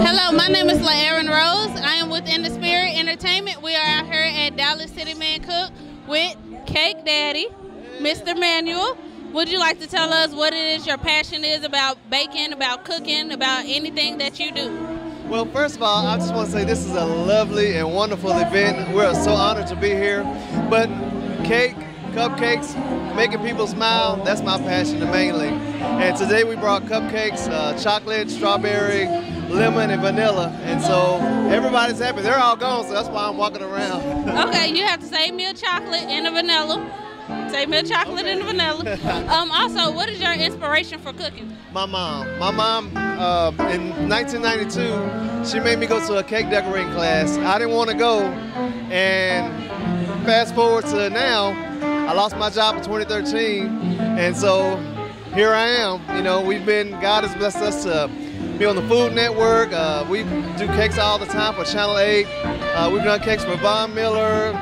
Hello, my name is Learyn Rose. I am with In the Spirit Entertainment. We are out here at Dallas City Men Cook with Cake Daddy, Mr. Manuel. Would you like to tell us what it is your passion is about baking, about cooking, about anything that you do? Well, first of all, I just want to say this is a lovely and wonderful event. We're so honored to be here. But cake, cupcakes, making people smile, that's my passion mainly. And today we brought cupcakes, uh, chocolate, strawberry, lemon, and vanilla. And so everybody's happy. They're all gone, so that's why I'm walking around. okay, you have to save me a chocolate and a vanilla. Say milk chocolate okay. and vanilla. Um, also, what is your inspiration for cooking? My mom. My mom, uh, in 1992, she made me go to a cake decorating class. I didn't want to go, and fast forward to now, I lost my job in 2013, and so here I am. You know, we've been, God has blessed us to be on the Food Network. Uh, we do cakes all the time for Channel 8. Uh, we've done cakes for Von Miller,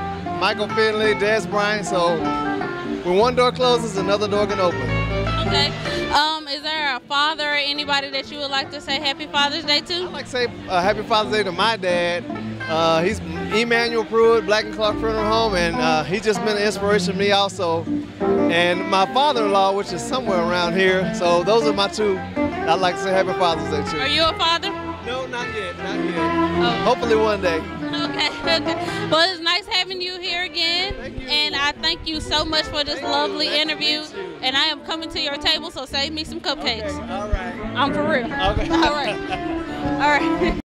Michael Finley, Dez Bryant. So when one door closes, another door can open. Okay. Um, is there a father or anybody that you would like to say Happy Father's Day to? I'd like to say uh, Happy Father's Day to my dad. Uh, he's Emmanuel Pruitt, Black and Clark Funeral Home, and uh, he's just been an inspiration to me also. And my father-in-law, which is somewhere around here. So those are my two. I'd like to say Happy Father's Day too. Are you a father? No, not yet, not yet. Oh. Hopefully one day. Okay, okay. Well, it's nice having you here again. You. And I thank you so much for this thank lovely interview. And I am coming to your table, so save me some cupcakes. Okay, all right. I'm for real. Okay. All right. All right.